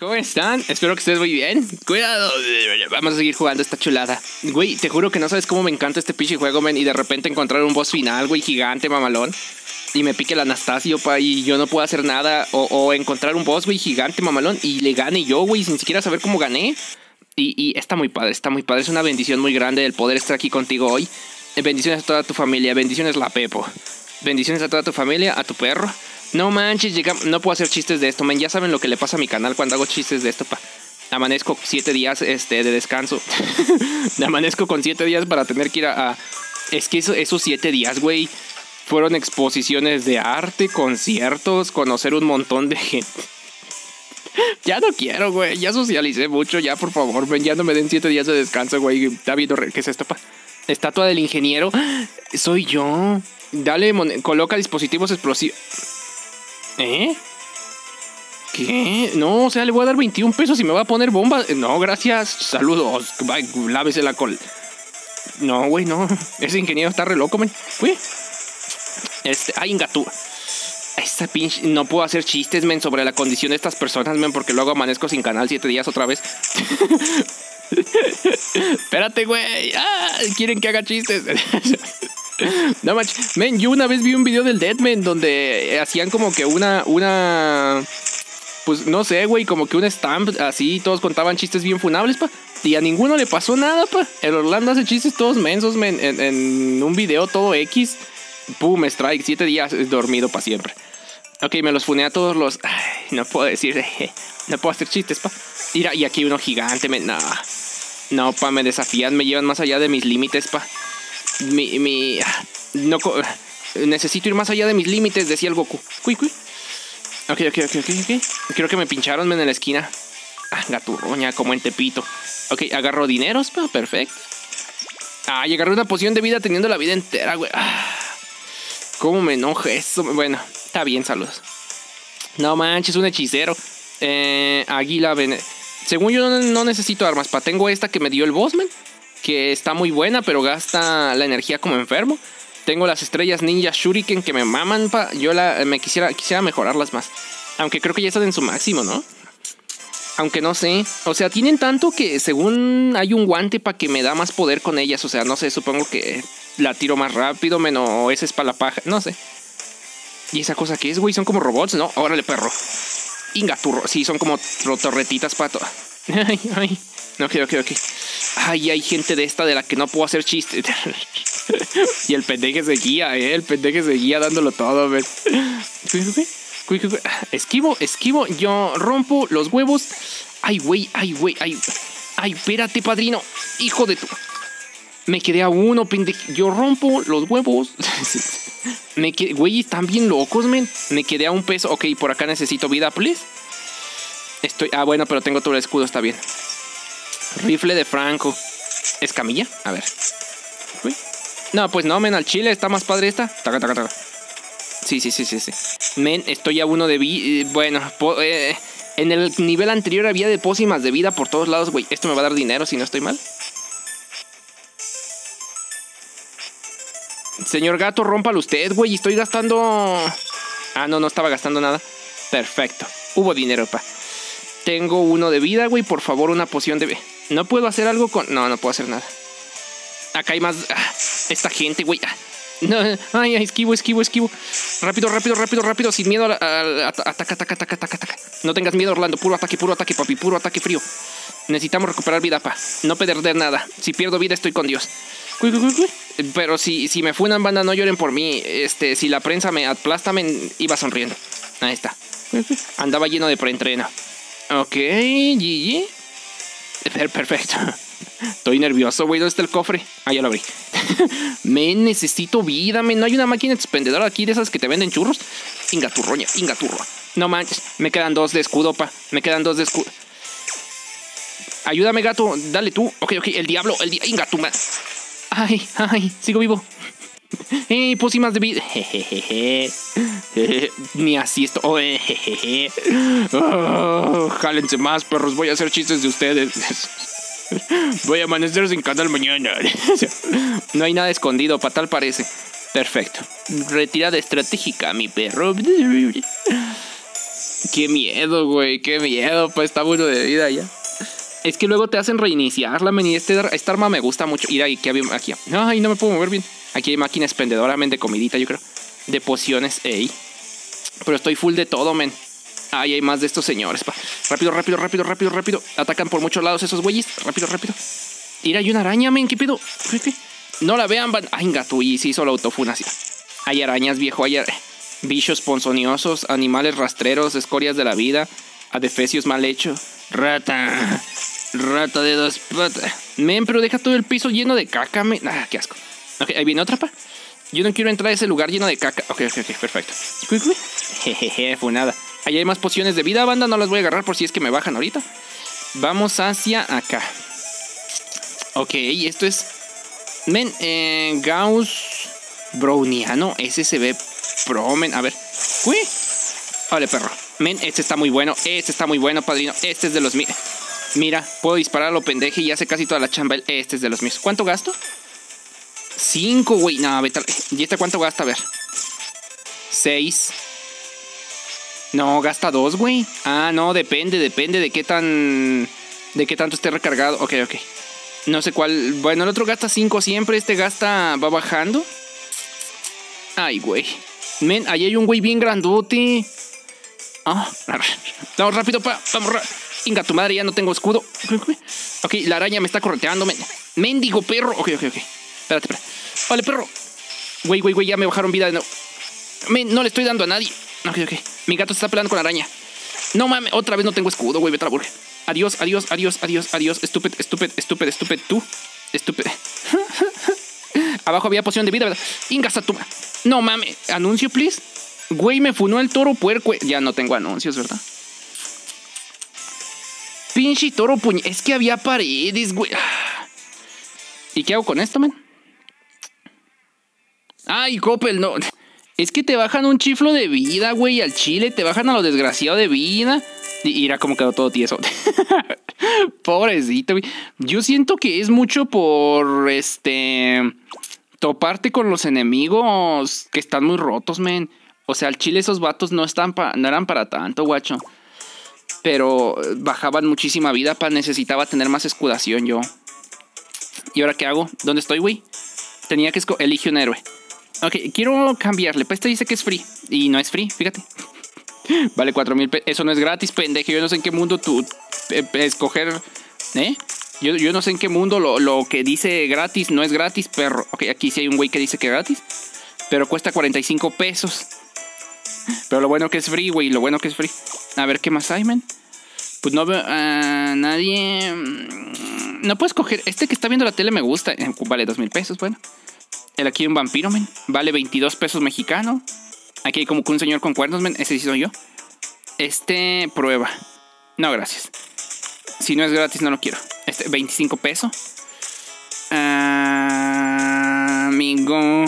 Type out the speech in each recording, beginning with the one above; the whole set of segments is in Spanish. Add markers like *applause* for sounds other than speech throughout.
¿Cómo están? Espero que estés muy bien. Cuidado. Vamos a seguir jugando esta chulada. Güey, te juro que no sabes cómo me encanta este pinche juego, men. Y de repente encontrar un boss final, güey, gigante, mamalón. Y me pique el Anastasio, pa, y yo no puedo hacer nada. O, encontrar un boss, güey, gigante, mamalón. Y le gane yo, güey, sin siquiera saber cómo gané. Y, y, está muy padre, está muy padre. Es una bendición muy grande el poder estar aquí contigo hoy. Bendiciones a toda tu familia. Bendiciones, la Pepo. Bendiciones a toda tu familia, a tu perro no manches, no puedo hacer chistes de esto, men. Ya saben lo que le pasa a mi canal cuando hago chistes de esto, pa. Amanezco siete días este, de descanso. *laughs* Amanezco con siete días para tener que ir a. Es que esos siete días, güey, fueron exposiciones de arte, conciertos, conocer un montón de gente. *laughs* ya no quiero, güey. Ya socialicé mucho, ya por favor, ven, ya no me den siete días de descanso, güey. Está viendo, ¿qué es esto, pa? Estatua del ingeniero. *gasps* Soy yo. Dale, coloca dispositivos explosivos. ¿Eh? ¿Qué? No, o sea, le voy a dar 21 pesos y me va a poner bomba. No, gracias. Saludos. lávese la col. No, güey, no. *laughs* Ese ingeniero está re loco, men. Güey. Este, ay, ingatú. Esta pinche. No puedo hacer chistes, men, sobre la condición de estas personas, men, porque luego amanezco sin canal siete días otra vez. *laughs* Espérate, güey. Ah, quieren que haga chistes. *laughs* No manches. Men, yo una vez vi un video del Deadman donde hacían como que una. una. Pues no sé, güey, como que un stamp así, todos contaban chistes bien funables, pa. Y a ninguno le pasó nada, pa. El Orlando hace chistes todos mensos, men, en, un video todo X. Pum, strike, siete días dormido para siempre. Ok, me los funé a todos los. no puedo decir, *laughs* no puedo hacer chistes, pa. Mira, y aquí uno gigante, men. No, no, pa, me desafían, me llevan más allá de mis límites, pa mi, mi, no, necesito ir más allá de mis límites, decía el Goku. Cui, cui. Ok, ok, ok, ok, ok. Creo que me pincharon en la esquina. Ah, gaturroña, como en Tepito. Ok, agarro dineros, perfecto. Ah, y agarré una poción de vida teniendo la vida entera, güey. Ah, ¿Cómo me enoja eso? Bueno, está bien, saludos. No manches, un hechicero. Eh, águila, Según yo no, necesito armas, pa. Tengo esta que me dio el Bossman que está muy buena, pero gasta la energía como enfermo. Tengo las estrellas ninja shuriken que me maman, pa. Yo la, me quisiera, quisiera mejorarlas más. Aunque creo que ya están en su máximo, ¿no? Aunque no sé. O sea, tienen tanto que según hay un guante para que me da más poder con ellas. O sea, no sé, supongo que la tiro más rápido, menos ese es para la paja. No sé. ¿Y esa cosa que es, güey? Son como robots, ¿no? Órale, perro. Ingaturro. Sí, son como torretitas, pato. *laughs* Ay, ay. Ok, ok, ok. Ay, hay gente de esta de la que no puedo hacer chistes. *laughs* y el pendeje seguía, ¿eh? El pendeje seguía dándolo todo, ver. Esquivo, esquivo. Yo rompo los huevos. Ay, güey, ay, güey, ay. Ay, espérate, padrino. Hijo de tu. Me quedé a uno, pendejo. Yo rompo los huevos. *laughs* Me quedé, güey, están bien locos, men. Me quedé a un peso. Ok, por acá necesito vida, please. Estoy. Ah, bueno, pero tengo todo el escudo, está bien. Rifle de Franco. ¿Escamilla? A ver. No, pues no, men, al chile está más padre esta. Taca, taca, taca. Sí, sí, sí, sí, sí. Men, estoy a uno de vida. Eh, bueno, eh, en el nivel anterior había de pócimas de vida por todos lados, güey. Esto me va a dar dinero si no estoy mal. Señor gato, rómpalo usted, güey. Estoy gastando. Ah, no, no estaba gastando nada. Perfecto. Hubo dinero, pa. Tengo uno de vida, güey. Por favor, una poción de. No puedo hacer algo con. No, no puedo hacer nada. Acá hay más. Ah, esta gente, güey. Ah, no, ay, esquivo, esquivo, esquivo. Rápido, rápido, rápido, rápido. Sin miedo. A, ataca, ataca, ataca, ataca, ataca. No tengas miedo, Orlando. Puro ataque, puro ataque, papi. Puro ataque frío. Necesitamos recuperar vida, pa. No perder nada. Si pierdo vida, estoy con Dios. Pero si, si me funan, banda, no lloren por mí. Este, si la prensa me aplasta, me iba sonriendo. Ahí está. Andaba lleno de preentreno. Ok, GG. Perfecto. Estoy nervioso, güey. ¿Dónde está el cofre? Ah, ya lo abrí. *laughs* me necesito vida, me. No hay una máquina expendedora aquí de esas que te venden churros. Ingaturroña, ingaturro. No manches. Me quedan dos de escudo, pa. Me quedan dos de escudo. Ayúdame, gato. Dale tú. Ok, ok. El diablo, el diablo. Ingatuma. Ay, ay. Sigo vivo. *laughs* Eh, pócimas de vida. *laughs* *laughs* Ni así esto. Oh, jálense más, perros. Voy a hacer chistes de ustedes. *laughs* Voy a amanecer sin canal mañana. *laughs* No hay nada escondido, para tal parece. Perfecto. Retirada estratégica, mi perro. Qué miedo, güey, qué miedo, pues está bueno de vida ya. Es que luego te hacen reiniciarla, men, y este, esta arma me gusta mucho. Mira, aquí había, aquí. Ay, no me puedo mover bien. Aquí hay máquina expendedora, de comidita, yo creo. De pociones, ey. Pero estoy full de todo, men. Ay, hay más de estos señores, pa. Rápido, rápido, rápido, rápido, rápido. Atacan por muchos lados esos güeyes. Rápido, rápido. Mira, hay una araña, men, ¿qué pido? No la vean, van. Ay, gato, y se hizo la autofunación. Hay arañas, viejo, hay bichos ponzoñosos, animales rastreros, escorias de la vida, adefesios mal hechos. Rata, rata de dos patas. Men, pero deja todo el piso lleno de caca, men. Ah, qué asco. Ok, ahí viene otra, pa. Yo no quiero entrar a ese lugar lleno de caca. Ok, ok, ok, perfecto. Jejeje, *laughs* fue nada. Ahí hay más pociones de vida, banda. No las voy a agarrar por si es que me bajan ahorita. Vamos hacia acá. Ok, esto es. Men, eh, Gauss Browniano. Ese se ve pro, men. A ver. Uy. Vale, perro. Men, este está muy bueno. Este está muy bueno, padrino. Este es de los míos. Mira, puedo disparar a lo pendeje y hace casi toda la chamba. Este es de los míos. ¿Cuánto gasto? Cinco, güey. No, vete. ¿Y este cuánto gasta? A ver. Seis. No, gasta dos, güey. Ah, no, depende, depende de qué tan. de qué tanto esté recargado. Ok, ok. No sé cuál. Bueno, el otro gasta cinco siempre. Este gasta. va bajando. Ay, güey. Men, ahí hay un güey bien grandote. Ah, vamos rápido, pa. Vamos, Inga, tu madre, ya no tengo escudo. Ok, la araña me está correteando. Men. Mendigo perro. Ok, ok, ok. Espérate, espérate. Vale, perro. Güey, güey, güey, ya me bajaron vida nuevo. Men, no le estoy dando a nadie. Ok, ok. Mi gato se está peleando con la araña. No mames, otra vez no tengo escudo, güey. Vete a la Adiós, adiós, adiós, adiós, adiós. Estúpido, estúpido, estúpido, estúpido. Tú. Estúpido. *laughs* Abajo había poción de vida, ¿verdad? Inga, tu... No mames. Anuncio, please. Güey, me funó el toro puerco. Ya no tengo anuncios, ¿verdad? Pinche toro puñ... Es que había paredes, güey. ¿Y qué hago con esto, man? Ay, Coppel, no. Es que te bajan un chiflo de vida, güey, al chile. Te bajan a lo desgraciado de vida. Y mira cómo quedó todo tieso. *laughs* Pobrecito, güey. Yo siento que es mucho por este. Toparte con los enemigos que están muy rotos, men. O sea, al chile esos vatos no, están no eran para tanto, guacho. Pero bajaban muchísima vida, para necesitaba tener más escudación yo. ¿Y ahora qué hago? ¿Dónde estoy, güey? Tenía que elige un héroe. Ok, quiero cambiarle. Pues este dice que es free. Y no es free, fíjate. Vale 4 mil pesos. Eso no es gratis, pendejo. Yo no sé en qué mundo tú eh, escoger. ¿Eh? Yo, yo, no sé en qué mundo lo, lo, que dice gratis no es gratis, perro. Ok, aquí sí hay un güey que dice que es gratis. Pero cuesta 45 pesos. Pero lo bueno que es free, güey. Lo bueno que es free. A ver qué más hay, man. Pues no veo a nadie. Mm, no puedes coger. Este que está viendo la tele me gusta. Vale 2 mil pesos, bueno. El aquí un vampiro, men. Vale 22 pesos mexicano. Aquí hay como que un señor con cuernos, men. Ese sí soy yo. Este, prueba. No, gracias. Si no es gratis, no lo quiero. Este, 25 pesos. amigo.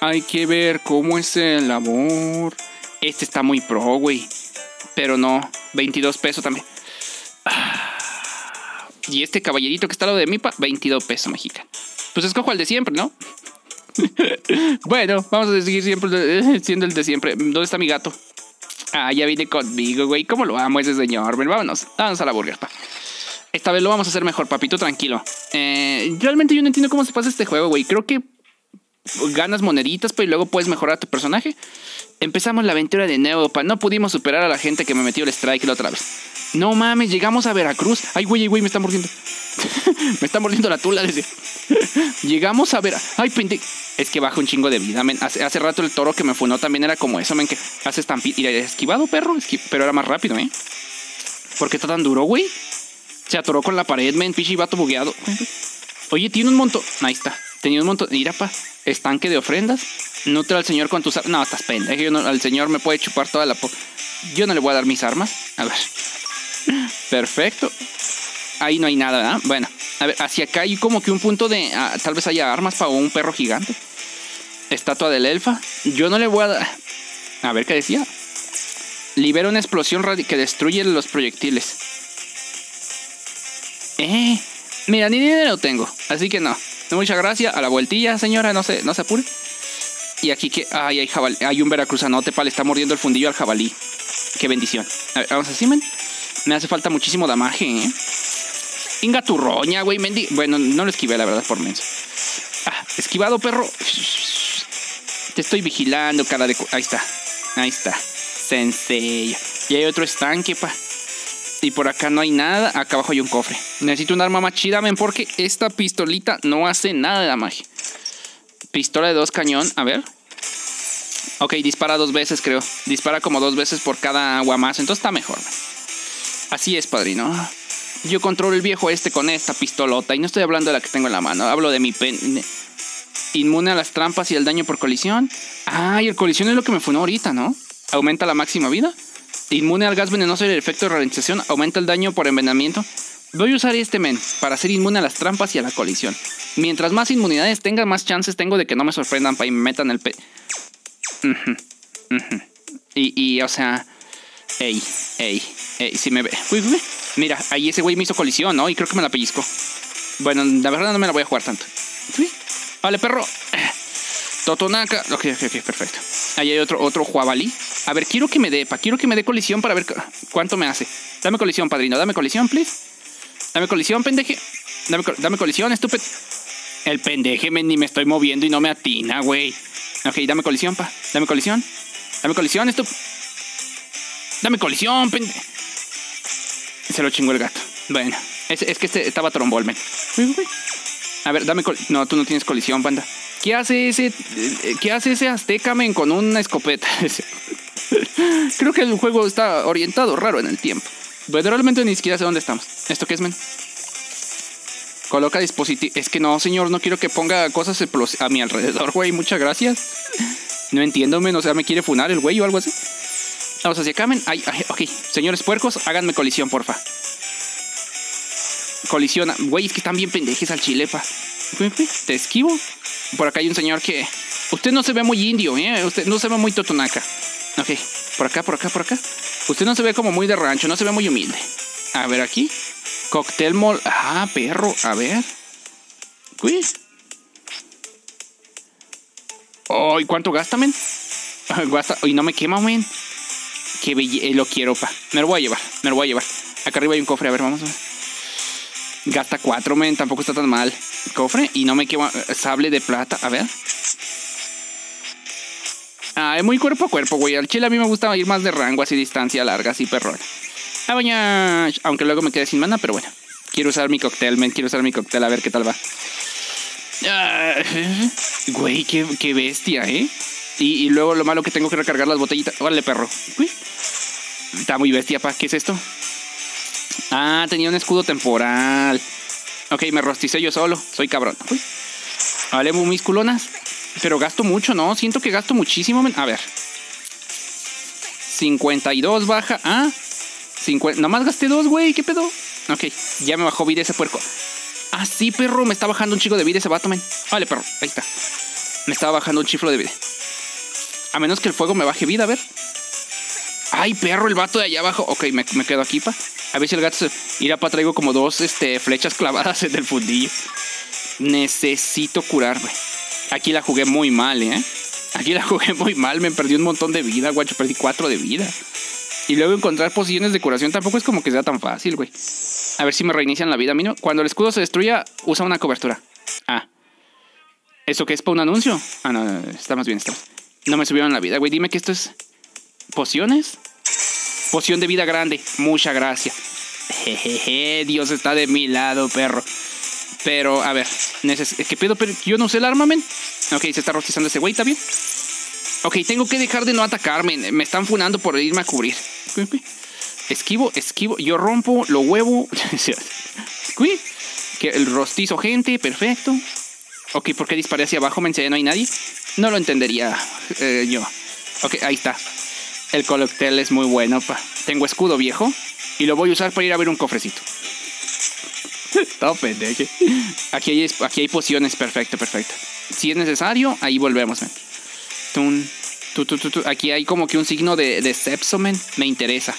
Hay que ver cómo es el amor. Este está muy pro, güey. Pero no. 22 pesos también. Y este caballerito que está al lado de mi pa, 22 pesos mexicano. Pues escojo el de siempre, ¿no? Bueno, vamos a seguir siempre *laughs* siendo el de siempre. ¿Dónde está mi gato? Ah, ya viene conmigo, güey. ¿Cómo lo amo ese señor? vámonos. Vámonos a la burger. Esta vez lo vamos a hacer mejor, papito, tranquilo. Eh, realmente yo no entiendo cómo se pasa este juego, güey. Creo que ganas moneditas, pero luego puedes mejorar a tu personaje. Empezamos la aventura de nuevo, pa. No pudimos superar a la gente que me metió el strike la otra vez. No mames, llegamos a Veracruz. Ay, güey, güey, me está mordiendo. *laughs* me está mordiendo la tula desde. *laughs* llegamos a ver. Ay, pendejo. Es que baja un chingo de vida. Hace, hace, rato el toro que me funó también era como eso, men, que hace estampida. Y esquivado, perro. pero era más rápido, ¿eh? ¿Por qué está tan duro, güey? Se atoró con la pared, men. Pichi vato bugueado. Oye, tiene un montón. Ahí está. Tenía un montón. Mira, pa. Estanque de ofrendas. Nutre al señor con tus armas. No, estás pendejo. Yo no, al señor me puede chupar toda la. Yo no le voy a dar mis armas. A ver. *laughs* Perfecto. Ahí no hay nada, ¿verdad? Bueno, a ver, hacia acá hay como que un punto de. Ah, tal vez haya armas para un perro gigante. Estatua del elfa. Yo no le voy a dar. A ver qué decía. Libera una explosión que destruye los proyectiles. Eh. Mira, ni dinero tengo. Así que no. Muchas gracias. A la vueltilla, señora. No se, no se apure. Y aquí que. Ay, hay jabalí. Hay un veracruzanote, le está mordiendo el fundillo al jabalí. Qué bendición. A ver, vamos así, men. Me hace falta muchísimo damaje, ¿eh? Inga turroña, güey, mendi. Bueno, no lo esquivé, la verdad, por menso. Ah, esquivado, perro. Te estoy vigilando, cara de. Ahí está. Ahí está. Sensei. Y hay otro estanque, pa. Y por acá no hay nada. Acá abajo hay un cofre. Necesito un arma más chida, men, porque esta pistolita no hace nada de magia. Pistola de dos cañón. A ver. Ok, dispara dos veces, creo. Dispara como dos veces por cada más. Entonces está mejor. Así es, padrino. Yo controlo el viejo este con esta pistolota. Y no estoy hablando de la que tengo en la mano. Hablo de mi pen. Inmune a las trampas y al daño por colisión. Ah, y el colisión es lo que me funó ahorita, ¿no? Aumenta la máxima vida. Inmune al gas venenoso y el efecto de ralentización. Aumenta el daño por envenenamiento. Voy a usar este men para ser inmune a las trampas y a la colisión. Mientras más inmunidades tenga, más chances tengo de que no me sorprendan para y me metan el pe... Y, y, o sea... Ey, ey, ey, si me ve... Uy, uy, mira, ahí ese güey me hizo colisión, ¿no? Y creo que me la pellizco. Bueno, la verdad no me la voy a jugar tanto. Vale, perro. Totonaca. Ok, ok, ok, perfecto. Ahí hay otro, otro Juabalí. A ver, quiero que me dé, pa. Quiero que me dé colisión para ver cuánto me hace. Dame colisión, padrino. Dame colisión, please. Dame colisión, pendeje. Dame, colisión, estúpido. El pendeje me, ni me estoy moviendo y no me atina, güey. Ok, dame colisión, pa. Dame colisión. Dame colisión, estúpido. Dame colisión, pendeje. Se lo chingó el gato. Bueno, es, es que este estaba trombolmen. A ver, dame. No, tú no tienes colisión, banda. ¿Qué hace ese, qué hace ese azteca men con una escopeta? *laughs* Creo que el juego está orientado raro en el tiempo. Pero realmente ni siquiera sé dónde estamos. ¿Esto qué es, men? Coloca dispositivo. Es que no, señor, no quiero que ponga cosas a mi alrededor, güey. Muchas gracias. No entiendo, men. O sea, me quiere funar el güey o algo así. Vamos hacia acá, men. Ay, ay, ok. Señores puercos, háganme colisión, porfa. Colisiona. Güey, es que están bien pendejes al chile, pa. Te esquivo. Por acá hay un señor que. Usted no se ve muy indio, ¿eh? Usted no se ve muy totonaca. Ok. Por acá, por acá, por acá. Usted no se ve como muy de rancho, no se ve muy humilde. A ver aquí. Cocktail mall. Ah, perro. A ver. Uy. Oh, ¿y cuánto gasta, men? *laughs* Gasta. Y no me quema, men. Qué belle. Eh, lo quiero, pa. Me lo voy a llevar. Me lo voy a llevar. Acá arriba hay un cofre. A ver, vamos a ver. Gasta cuatro, men. Tampoco está tan mal. Cofre. Y no me quema. Sable de plata. A ver. Ah, es muy cuerpo a cuerpo, güey. Al chile a mí me gusta ir más de rango, así distancia larga, así perrón. Ah, Aunque luego me quede sin mana, pero bueno. Quiero usar mi cóctel, men. Quiero usar mi cóctel a ver qué tal va. Ah, güey, qué, bestia, ¿eh? Y, luego lo malo que tengo que recargar las botellitas. Vale, perro. Está muy bestia, pa. ¿Qué es esto? Ah, tenía un escudo temporal. Ok, me rosticé yo solo. Soy cabrón. Vale, mis culonas. Pero gasto mucho, ¿no? Siento que gasto muchísimo. A ver. 52 baja. Ah. 50. Nomás gasté dos, güey. ¿Qué pedo? Ok. Ya me bajó vida ese puerco. Ah, sí, perro. Me está bajando un chico de vida ese vato, men. Vale, perro. Ahí está. Me estaba bajando un chiflo de vida. A menos que el fuego me baje vida, a ver. Ay, perro, el vato de allá abajo. Ok, me, quedo aquí, pa. A ver si el gato se... Irá pa, traigo como dos este, flechas clavadas *laughs* en el fundillo. Necesito curarme. Aquí la jugué muy mal, ¿eh? Aquí la *laughs* jugué muy mal, me perdí un montón de vida, guacho, perdí cuatro de vida. Y luego encontrar posiciones de curación tampoco es como que sea tan fácil, güey. A ver si me reinician la vida mínimo. Cuando el escudo se destruya, usa una cobertura. Ah. ¿Eso qué es para un anuncio? Ah, no, no, está más bien, está. No me subieron la vida, güey. Dime que esto es. ¿Pociones? Poción de vida grande. Mucha gracia. Jejeje, Dios está de mi lado, perro. Pero, a ver, ¿qué pedo? Pero yo no sé el arma, men. Ok, se está rostizando ese güey, ¿está bien? Ok, tengo que dejar de no atacarme. Me están funando por irme a cubrir. Esquivo, esquivo. Yo rompo, lo huevo. *laughs* que el rostizo, gente, perfecto. Ok, ¿por qué disparé hacia abajo? Me no hay nadie. No lo entendería eh, yo. Ok, ahí está. El colectel es muy bueno. Pa. Tengo escudo viejo y lo voy a usar para ir a ver un cofrecito. *laughs* Todo pendejo. Aquí hay, aquí pociones, perfecto, perfecto. Si es necesario, ahí volvemos, Aquí hay como que un signo de, de Me interesa.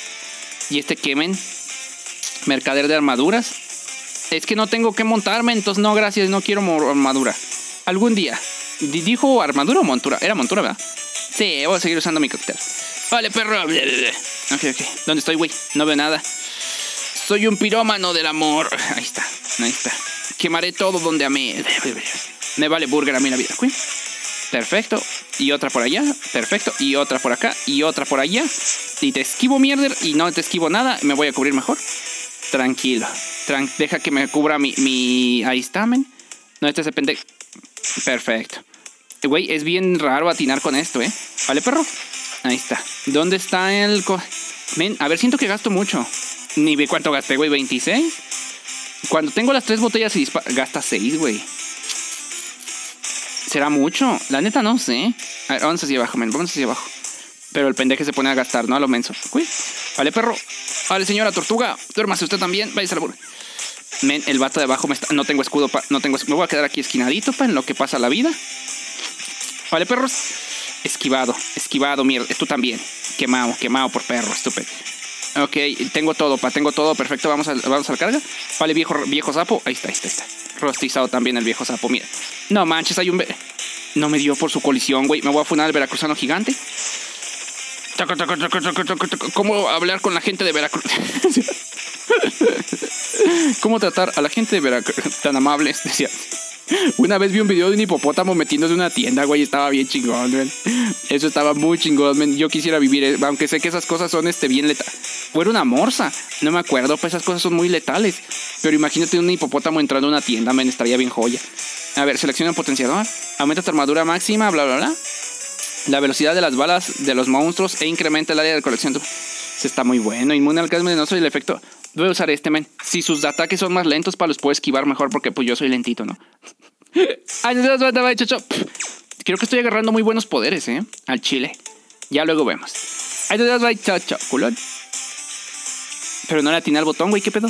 Y este Kemen, mercader de armaduras. Es que no tengo que montarme, entonces no, gracias, no quiero armadura. Algún día. ¿Dijo armadura o montura? Era montura, ¿verdad? Sí, voy a seguir usando mi cóctel. Vale, perro. Ok, ok. ¿Dónde estoy, güey? No veo nada. Soy un pirómano del amor. Ahí está, ahí está. Quemaré todo donde amé. Me vale burger a mí la vida, güey. Perfecto. Y otra por allá. Perfecto. Y otra por acá. Y otra por allá. Y te esquivo mierder. Y no te esquivo nada. Me voy a cubrir mejor. Tranquilo. deja que me cubra mi, mi... Ahí está, men. No, este se pende. Perfecto. Güey, es bien raro atinar con esto, ¿eh? ¿Vale, perro? Ahí está. ¿Dónde está el... Men, a ver, siento que gasto mucho. Ni ve cuánto gasté, güey. ¿26? Cuando tengo las tres botellas y gasta 6, güey. ¿Será mucho? La neta no sé. A ver, vamos hacia abajo, men. Vamos hacia abajo. Pero el pendeje se pone a gastar, ¿no? A lo menso. Vale, perro. Vale, señora tortuga. Duérmase usted también. Váyase a la Men, el vato de abajo me está... No tengo escudo, pa... No tengo... Me voy a quedar aquí esquinadito, pa, en lo que pasa la vida. Vale, perros. Esquivado, esquivado, mierda. Tú también. Quemado, quemado por perro, estúpido. Ok, tengo todo, pa, tengo todo. Perfecto, vamos a, vamos a la carga. Vale, viejo, viejo sapo. Ahí está, ahí está, ahí está. Rostizado también el viejo sapo, mira. No manches, hay un... No me dio por su colisión, güey. Me voy a funar al veracruzano gigante. ¿Cómo hablar con la gente de Veracruz? *laughs* ¿Cómo tratar a la gente de Veracruz tan amables? *laughs* Decía. Una vez vi un video de un hipopótamo metiéndose en una tienda, güey. Estaba bien chingón, güey. Eso estaba muy chingón, Yo quisiera vivir, eh, aunque sé que esas cosas son este, bien letales. O era una morsa. No me acuerdo, pues esas cosas son muy letales. Pero imagínate un hipopótamo entrando en una tienda, men. Estaría bien joya. A ver, selecciona potenciador. Aumenta tu armadura máxima, bla, bla, bla. La velocidad de las balas de los monstruos e incrementa el área de colección. Se está muy bueno. Inmune al gas venenoso y el efecto. Voy a usar este, men. Si sus ataques son más lentos, para los puedo esquivar mejor porque pues yo soy lentito, ¿no? *laughs* Ay, Creo que estoy agarrando muy buenos poderes, ¿eh? Al chile. Ya luego vemos. Ay. Pero no le atiné al botón, güey, ¿qué pedo?